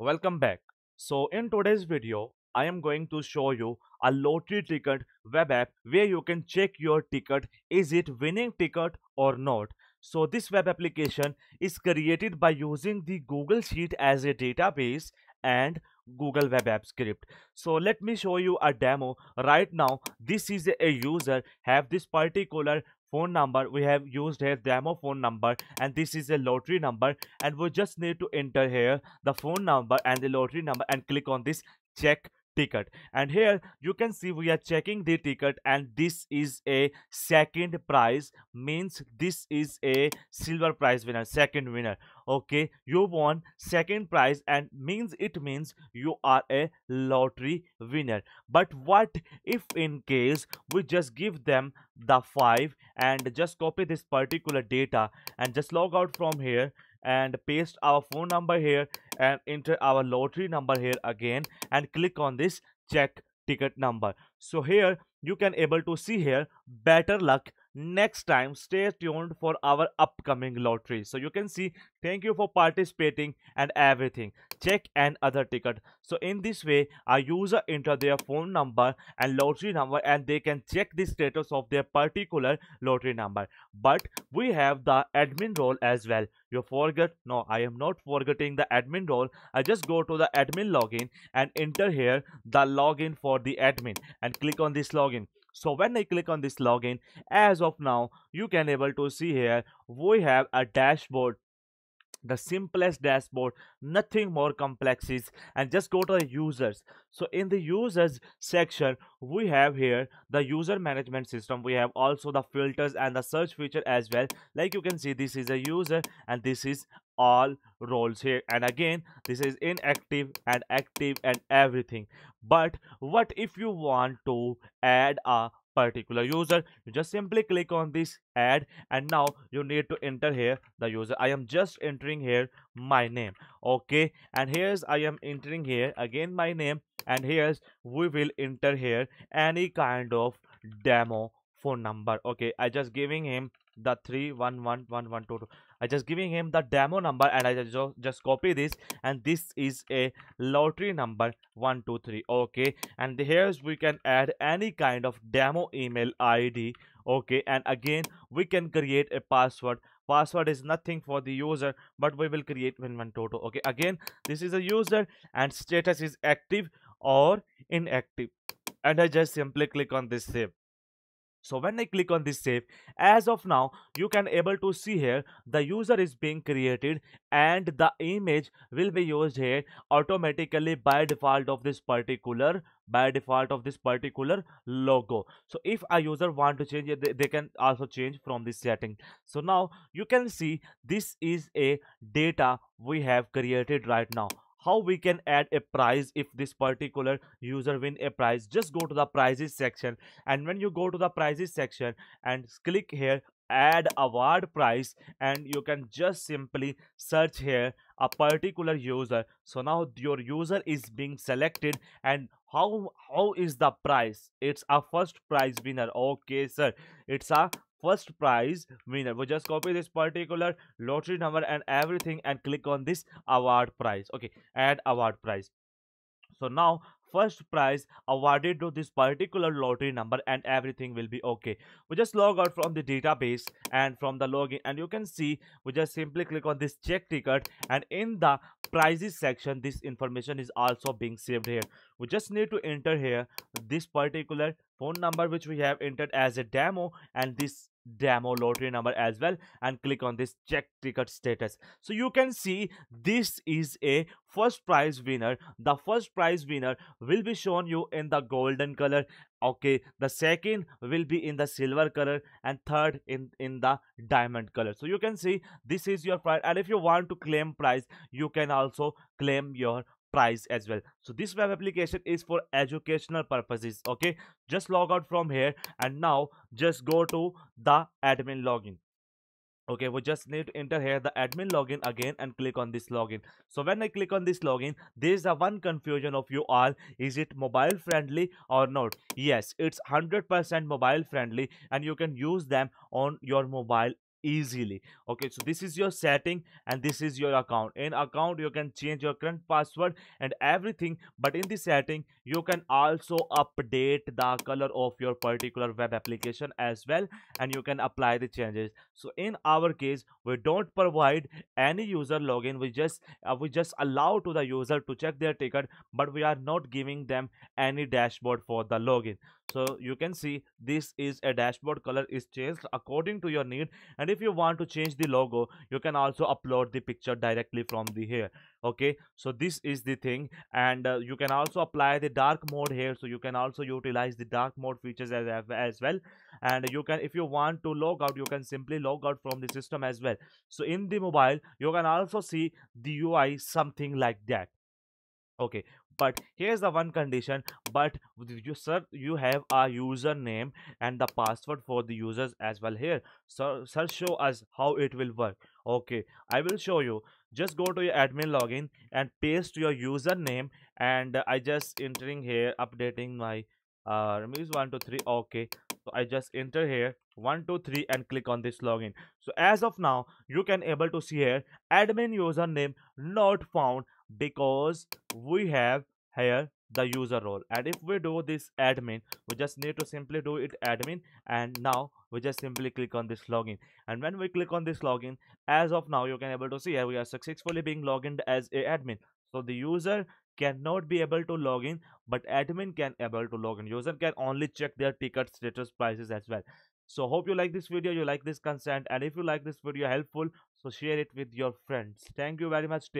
welcome back. So in today's video i am going to show you a lottery ticket web app where you can check your ticket. Is it winning ticket or not? So this web application is created by using the google sheet as a database and google web app script. So let me show you a demo. Right now this is a user. Have this particular phone number. We have used here demo phone number and this is a lottery number and we just need to enter here the phone number and the lottery number and click on this check ticket. And here you can see we are checking the ticket and this is a second prize means this is a silver prize winner second winner. Okay you won second prize and means it means you are a lottery winner. But what if in case we just give them the 5 and just copy this particular data and just log out from here and paste our phone number here and enter our lottery number here again and click on this check ticket number. So here you can able to see here better luck next time stay tuned for our upcoming lottery. So you can see thank you for participating and everything. Check and other ticket. So in this way a user enter their phone number and lottery number and they can check the status of their particular lottery number. But we have the admin role as well. You forget no i am not forgetting the admin role. I just go to the admin login and enter here the login for the admin and click on this login so when i click on this login as of now you can able to see here we have a dashboard the simplest dashboard nothing more complex is and just go to the users. So in the users section we have here the user management system. We have also the filters and the search feature as well. Like you can see this is a user and this is all roles here. And again this is inactive and active and everything. But what if you want to add a particular user? You just simply click on this add and now you need to enter here the user. I am just entering here my name okay? And here's i am entering here again my name and here's we will enter here any kind of demo phone number okay? I just giving him the three one one one one two two. I just giving him the demo number and i just just copy this and this is a lottery number one two three. Okay. And here's we can add any kind of demo email id okay. And again we can create a password. Password is nothing for the user but we will create one two two. Okay. Again this is a user and status is active or inactive. And i just simply click on this save so when i click on this save as of now you can able to see here the user is being created and the image will be used here automatically by default of this particular by default of this particular logo. So if a user want to change it they, they can also change from this setting. So now you can see this is a data we have created right now how we can add a prize if this particular user win a prize. Just go to the prizes section and when you go to the prizes section and click here add award prize and you can just simply search here a particular user. So now your user is being selected and how how is the price? It's a first prize winner. Okay sir. It's a first prize winner. We just copy this particular lottery number and everything and click on this award prize. Okay add award prize. So now first prize awarded to this particular lottery number and everything will be okay. We just log out from the database and from the login and you can see we just simply click on this check ticket and in the prizes section this information is also being saved here. We just need to enter here this particular phone number which we have entered as a demo and this demo lottery number as well and click on this check ticket status. So you can see this is a first prize winner. The first prize winner will be shown you in the golden color. Okay the second will be in the silver color and third in in the diamond color. So you can see this is your prize. And if you want to claim prize you can also claim your price as well. So this web application is for educational purposes okay? Just log out from here and now just go to the admin login. Okay we just need to enter here the admin login again and click on this login. So when i click on this login there is a one confusion of you all. Is it mobile friendly or not? Yes it's 100 percent mobile friendly and you can use them on your mobile easily. Okay so this is your setting and this is your account. In account you can change your current password and everything but in the setting you can also update the color of your particular web application as well and you can apply the changes. So in our case we don't provide any user login. We just uh, we just allow to the user to check their ticket but we are not giving them any dashboard for the login. So you can see this is a dashboard color is changed according to your need and if you want to change the logo you can also upload the picture directly from the here okay? So this is the thing and uh, you can also apply the dark mode here so you can also utilize the dark mode features as, as well. And you can if you want to log out you can simply log out from the system as well. So in the mobile you can also see the ui something like that okay but here's the one condition. But you sir you have a username and the password for the users as well here. So sir show us how it will work. Okay i will show you. Just go to your admin login and paste your username and i just entering here updating my uh Rameez one two three. Okay so i just enter here. One two three and click on this login. So as of now you can able to see here admin username not found because we have here the user role. And if we do this admin we just need to simply do it admin. And now we just simply click on this login. And when we click on this login as of now you can able to see here we are successfully being logged in as a admin. So the user cannot be able to log in but admin can able to log in. User can only check their ticket status prices as well. So hope you like this video you like this content and if you like this video helpful so share it with your friends. Thank you very much